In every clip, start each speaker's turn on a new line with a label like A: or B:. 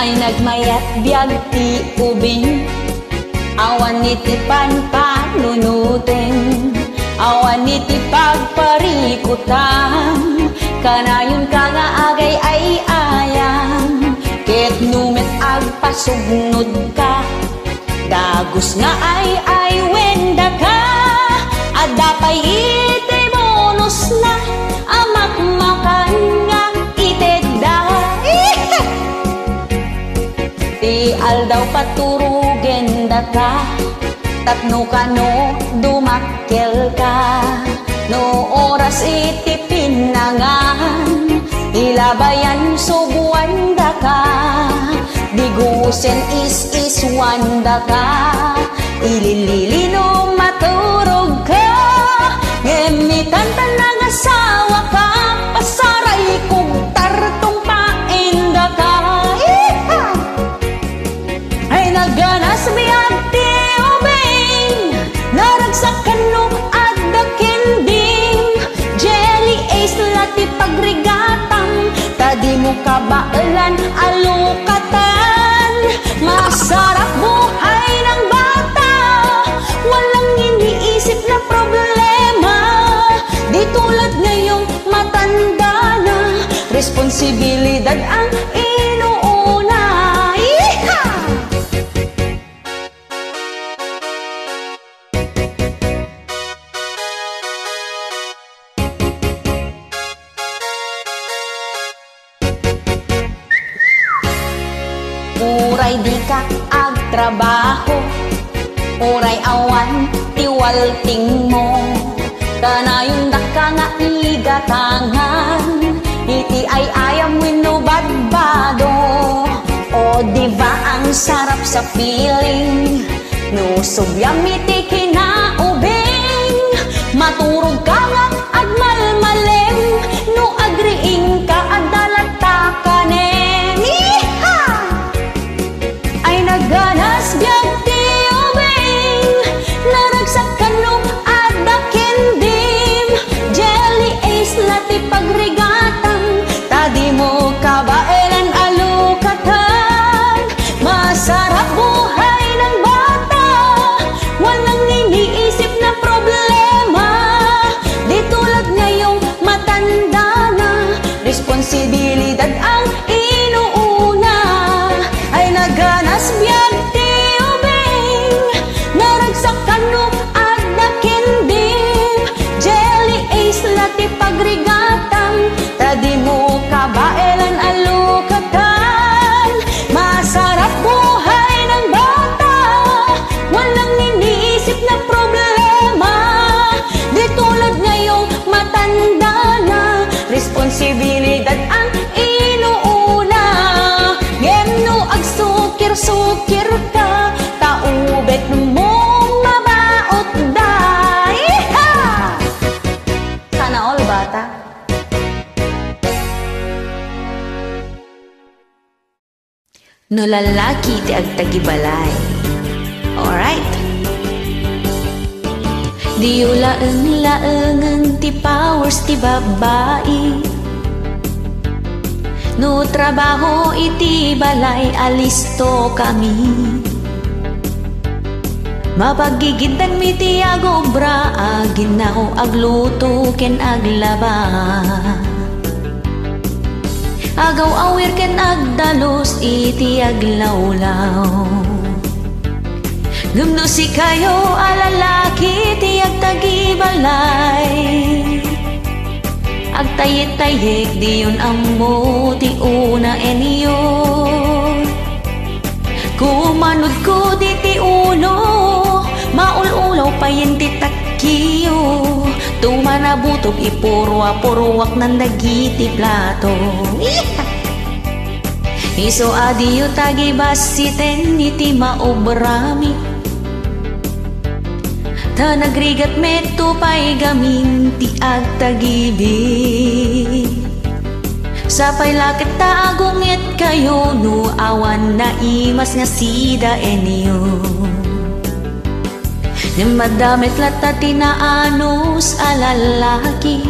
A: Ay nagmayat biyag ti ubing. Awan iti panpanunutin Awan iti pagparikutan. Kanayon ka nga agay ay ayang Ket numet agpasugnod ka. Dagos nga ay ay wenda ka. At dapay iti Ti aldaw paturugen data. Tapno ka no dumakkel ka. No oras iti pinangan Ilabayan subuan da ka Digusen is is wanda ka. Ilililino kabaelan alukan O diba ang sarap sa feeling No subyam iti kinaubing. Maturog ka nga agmalmalem No agriing ka Ay naganas biyag
B: No lalaki ti agtagibalay. Alright. Di laeng-laengen ti powers ti babae. No trabaho iti balay alisto kami. Mapagigintan mi ti agobra aginaw agluto ken aglaba. Agaw awir ken agdalos iti aglawlaw. Gumno si kayo alalaki ti agtagibalay. Agtayit-tayik di yun amo ti una eniyo Kumanod ko di ti uno Maululaw pa yin ti takkiyo Tumanabutok ipurwa-purwak ng dagiti plato. Iso adiyo tagi basiten iti maobrami Ta nagrigat meto pa'y gamin ti agtagibi Sapay lakit ta kayo no awan na imas nga sida enyo Yung madamit lata tinaanos alalaki.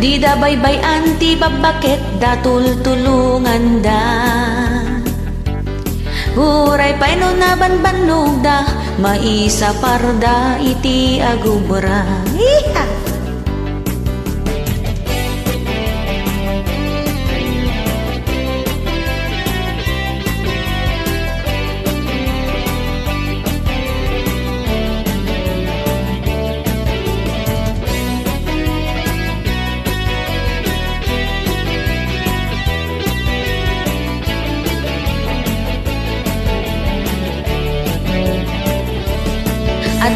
B: Di da baybay anti babakit da tultulungan da. Huray pa'y no nabanbanog da Maisa parda iti agubra. Iha!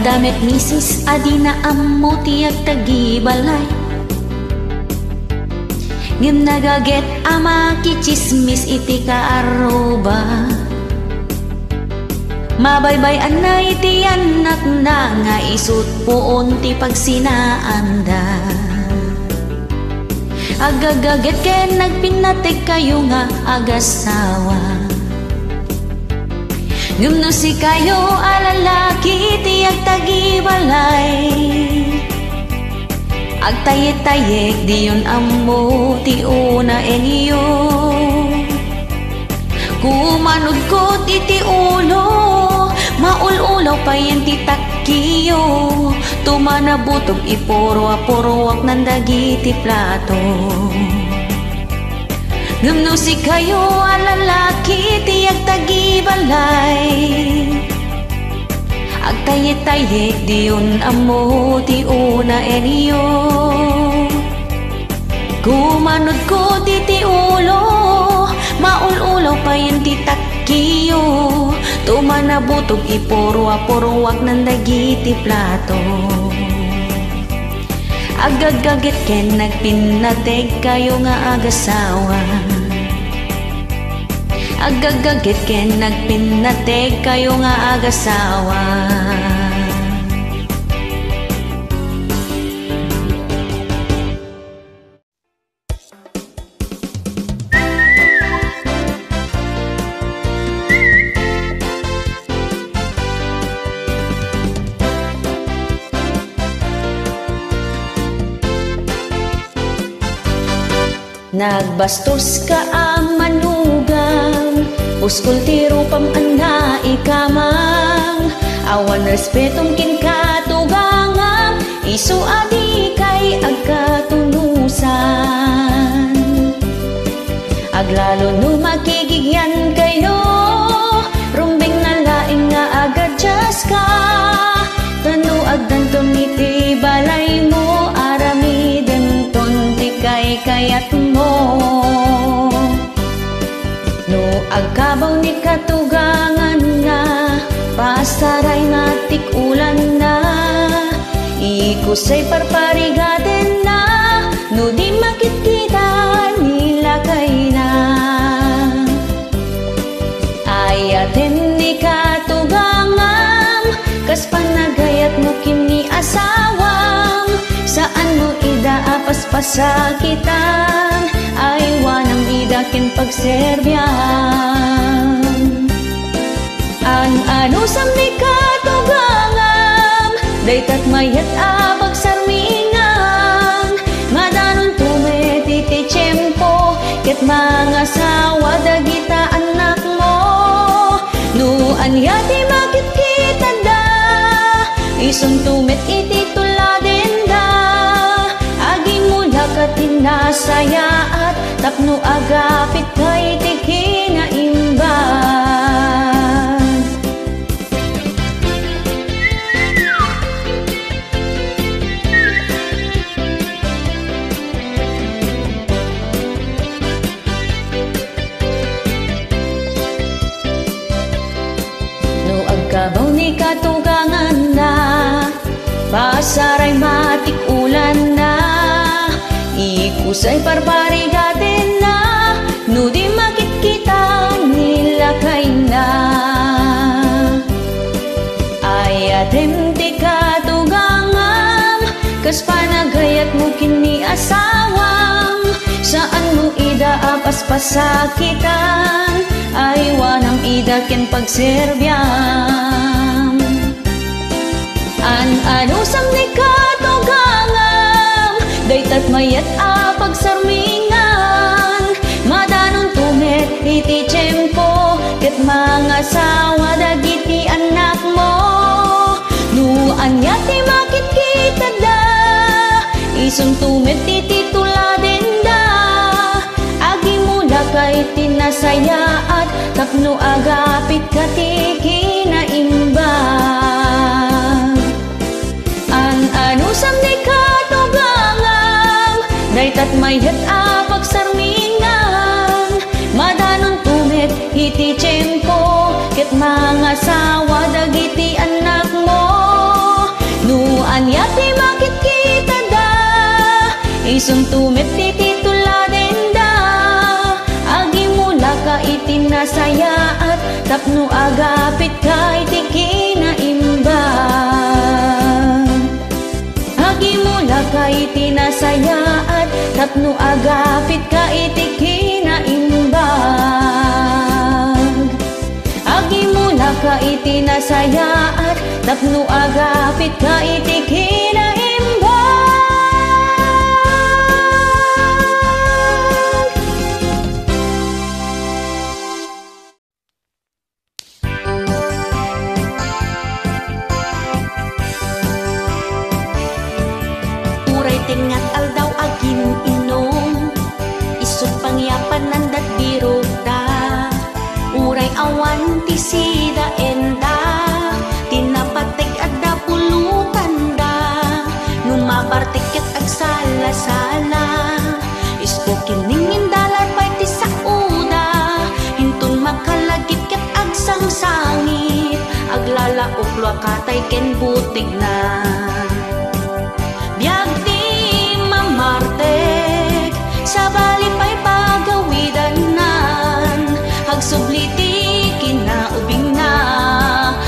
B: Adamet misis adina ammo tiyak tagibalay. Ngem nagaget ama kichismis iti kaaroba Mabaybay na iti anak na nga isut poon ti pagsinaanda Agagaget ken nagpinatek kayo nga agasawa Ngumno si kayo alalaki tiyak tagibalay Agtayet-tayek diyon amo ti una eniyo Kumanod ko titi ulo Maululaw pa yan ti takkiyo Tumanabutog ipuro-apuro nandagi ti plato. Ngumno si kayo alalaki tiyak tagibalay Agtayet-tayek diyon amo ti una eniyo Kumanod ko ti ti ulo Maululaw pa yun ti takkiyo Tumanabutog ipuro-apuro nandagi ti plato. Agagagit ken nagpinateg kayo nga agasawa Agagagit ken nagpinateg kayo nga agasawa. Nagbastos ka Uskul tiro pam anna ikamang Awan respetong kin katugangang Isu adi kay agkatunusan Aglalo no agkabaw ni katugangan na Pasaray nga tikulan na Ikusay parparigaten na No di makikita nila kay na Ayaten ni katugangan Kas panagayat mo kini asawang Saan mo idaapas pasakitan Ay wanang idakin pagserbyan An ano sam ni katugangam Daytat mayat abag sarmingan. Madanon tumeti ti tiyempo Ket mga sawa dagita anak mo. No anyati makit kita da Isong tumet iti katinasaya at tapno agapit kay ti kinaimban No agkabaw ni katugangan na Pasaray matik ulan na Ikusay parparigatin na No di makikita nila kay na Ayatem ti katugangam Kas panagayat mo kini asawang. Saan mo idaapas pasakitan Ay wanang idakin pagserbyam An sang ni katugangam Daytat mayat a pagsarmingan Madanong tumet iti tiyempo Ket mga sawa dagiti anak mo. Nuan yati makit kita da Isong tumet iti tuladen da Agi mula kay tinasaya at Tapno agapit katiki Daytat mayat a pagsarmingan Madanon tumet iti tiyempo. Ket mga sawa dagiti anak mo. Nuan yati makit kita da. Isong tumet iti tuladen da. Agi mula ka iti nasaya at Tapno agapit ka iti mula ka iti nasaya at Tapno agapit ka iti kinaimbag Agi mula ka iti nasaya at Tapno agapit ka iti kinaimbag
A: Lua katay ken butig na. Biag di mamartek Sa bali pa'y pagawidanan Hagsubliti kinaubing na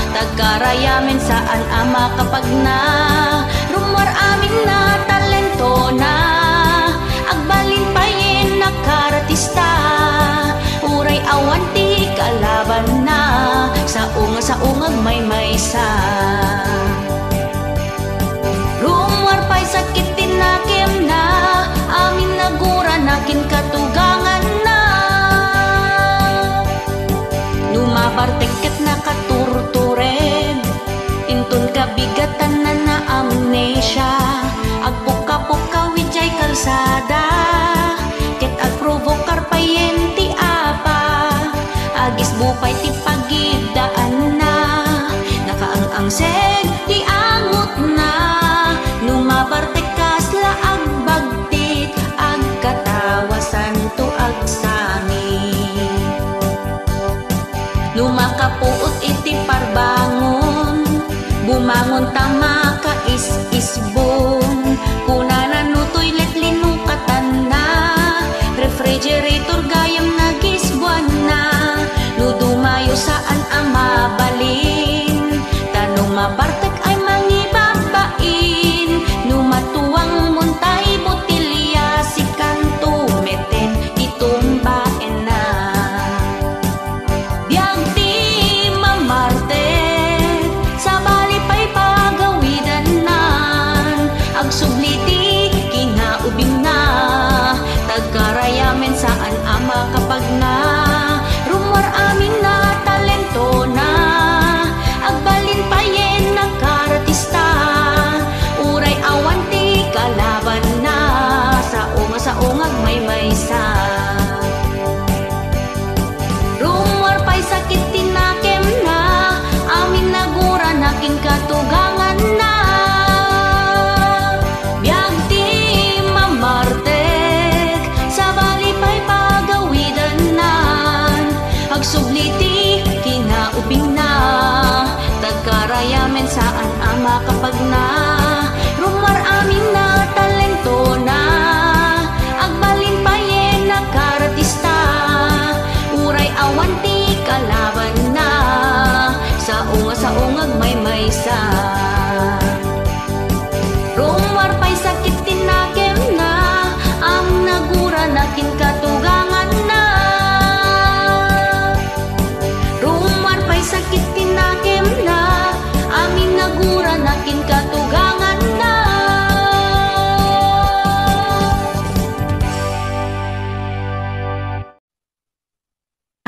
A: Tagkarayamin saan ama kapag na. Rumor amin na unga sa ungag may maysa Rumor pa'y sakit tinakim na Amin nagura nakin katugangan na. Lumabartek ket nakaturtured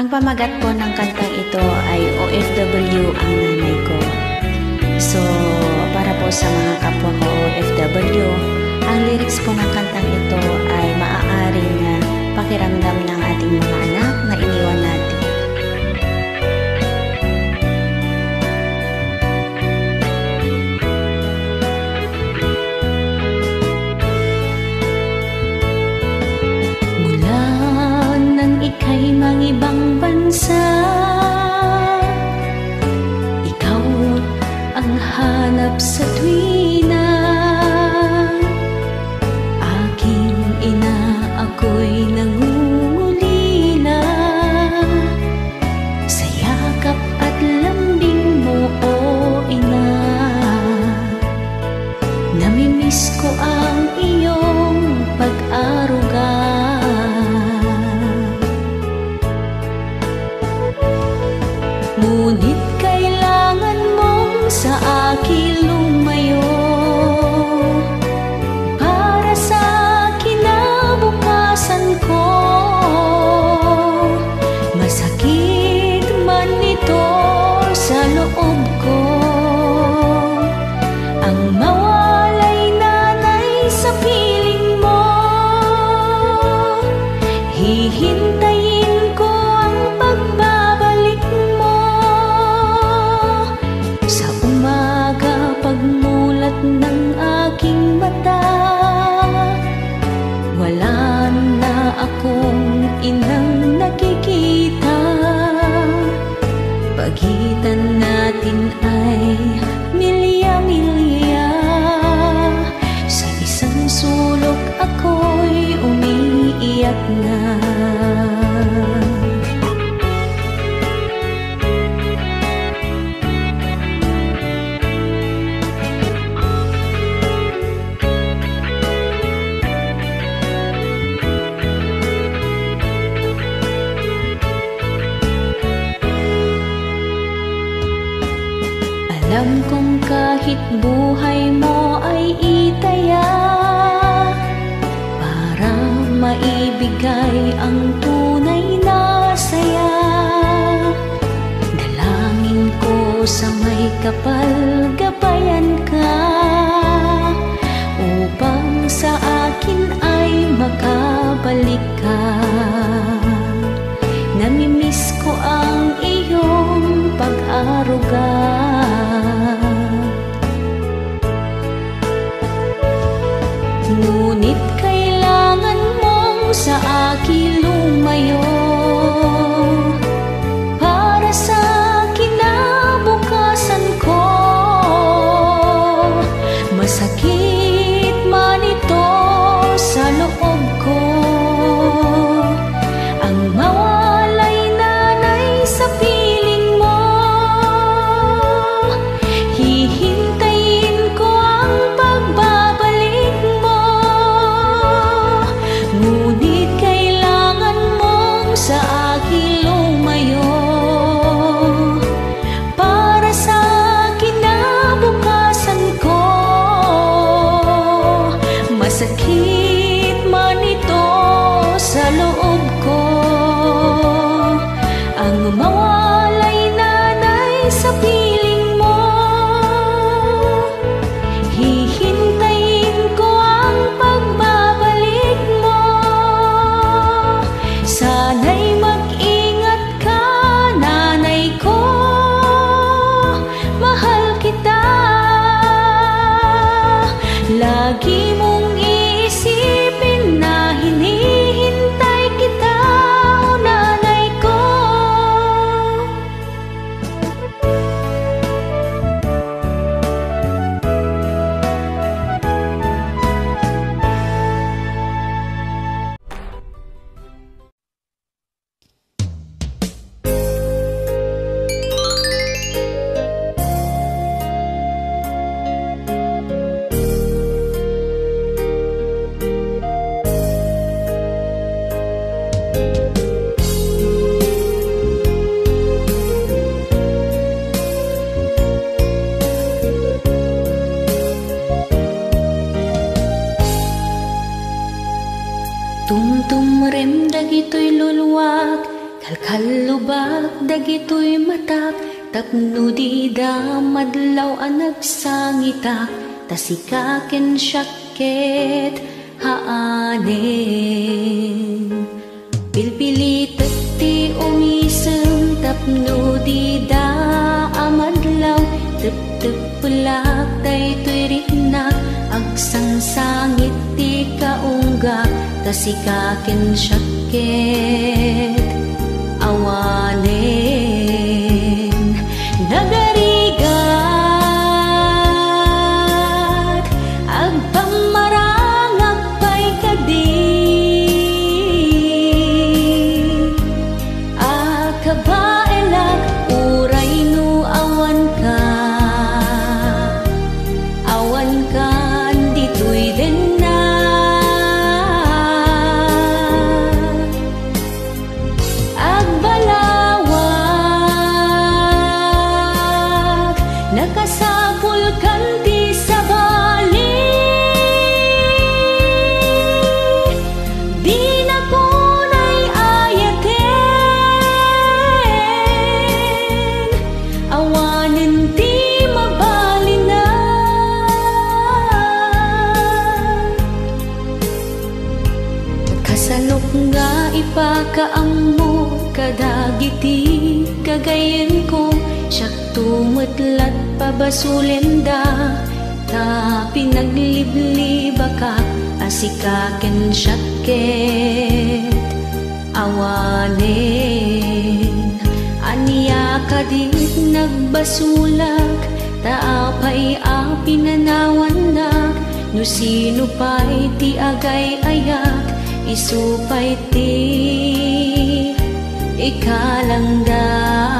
B: Ang pamagat po ng kantang ito ay OFW ang nanay ko. So, para po sa mga kapwa ko OFW, ang lyrics po ng kantang ito ay maaaring uh, pakiramdam ng ating mga anak ika'y mangibang bansa. Ikaw ang hanap sa tuwina kapal gabayan ka Upang sa akin ay makabalik ka. Namimiss ko ang iyong pag-aruga. Ngunit kailangan mong sa akin lumayo tapno di da madlaw ang nagsangitak tasikaken syakket haanen Pilpilitat ti umisem tapno di da amadlaw tep-tep pulak tay tuirinak agsangsangit ti kaunggak tasikaken syakket awanen awan kan tumutlat pabasulin da Ta pinaglibliba ka asikaken syakket Awanen Aniya ka dit nagbasulak Taapay a pinanawanak No sino pa'y ti agay ayak Isupay ti ikalangda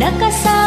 B: nakasama